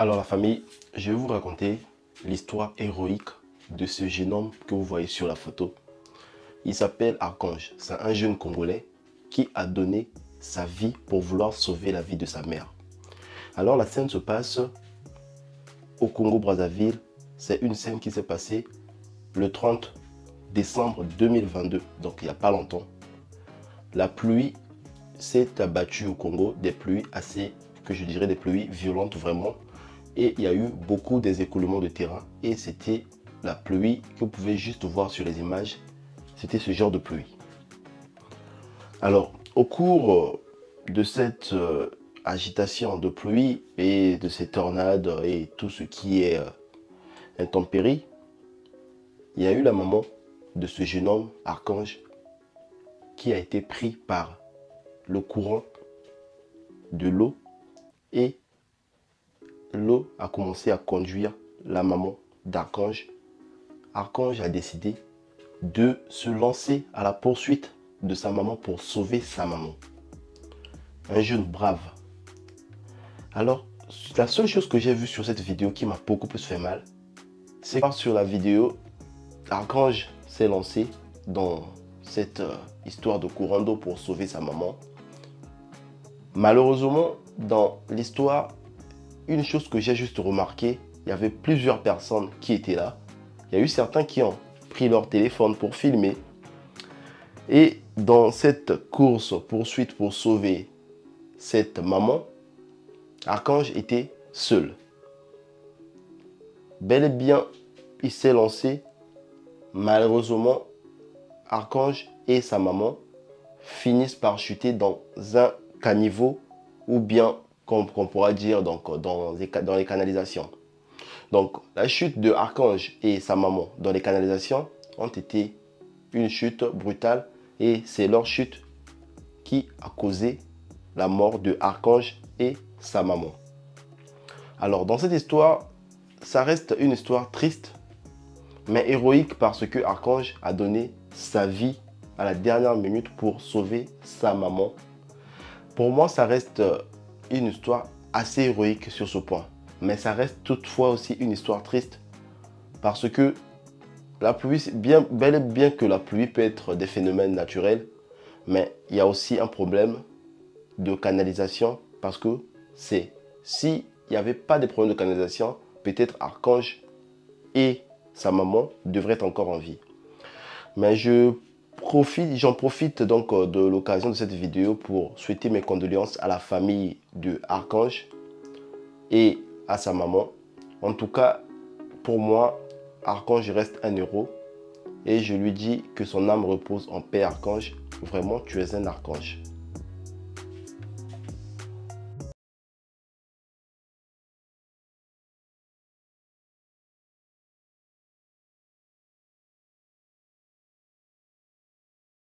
Alors la famille, je vais vous raconter l'histoire héroïque de ce jeune homme que vous voyez sur la photo. Il s'appelle Archange. C'est un jeune Congolais qui a donné sa vie pour vouloir sauver la vie de sa mère. Alors la scène se passe au Congo-Brazzaville. C'est une scène qui s'est passée le 30 décembre 2022, donc il n'y a pas longtemps. La pluie s'est abattue au Congo, des pluies assez, que je dirais des pluies violentes vraiment, et il y a eu beaucoup des écoulements de terrain et c'était la pluie que vous pouvez juste voir sur les images. C'était ce genre de pluie. Alors, au cours euh, de cette euh, agitation de pluie et de ces tornades et tout ce qui est euh, intempérie, il y a eu la maman de ce jeune homme, Archange, qui a été pris par le courant de l'eau et l'eau a commencé à conduire la maman d'Archange. Archange a décidé de se lancer à la poursuite de sa maman pour sauver sa maman. Un jeune brave. Alors, la seule chose que j'ai vue sur cette vidéo qui m'a beaucoup plus fait mal, c'est que sur la vidéo, Archange s'est lancé dans cette euh, histoire de courant d'eau pour sauver sa maman. Malheureusement, dans l'histoire, une chose que j'ai juste remarqué, il y avait plusieurs personnes qui étaient là. Il y a eu certains qui ont pris leur téléphone pour filmer. Et dans cette course poursuite pour sauver cette maman, Archange était seul. Bel et bien, il s'est lancé. Malheureusement, Archange et sa maman finissent par chuter dans un caniveau ou bien qu'on pourra dire donc, dans, les, dans les canalisations. Donc la chute de Archange et sa maman dans les canalisations ont été une chute brutale et c'est leur chute qui a causé la mort de Archange et sa maman. Alors dans cette histoire, ça reste une histoire triste mais héroïque parce que Archange a donné sa vie à la dernière minute pour sauver sa maman. Pour moi, ça reste une histoire assez héroïque sur ce point. Mais ça reste toutefois aussi une histoire triste. Parce que la pluie, bien, bel et bien que la pluie peut être des phénomènes naturels, mais il y a aussi un problème de canalisation parce que c'est s'il n'y avait pas de problème de canalisation, peut-être Archange et sa maman devraient être encore en vie. Mais je j'en profite donc euh, de l'occasion de cette vidéo pour souhaiter mes condoléances à la famille de Archange et à sa maman. En tout cas, pour moi, Archange reste un héros et je lui dis que son âme repose en paix, Archange. Vraiment, tu es un archange.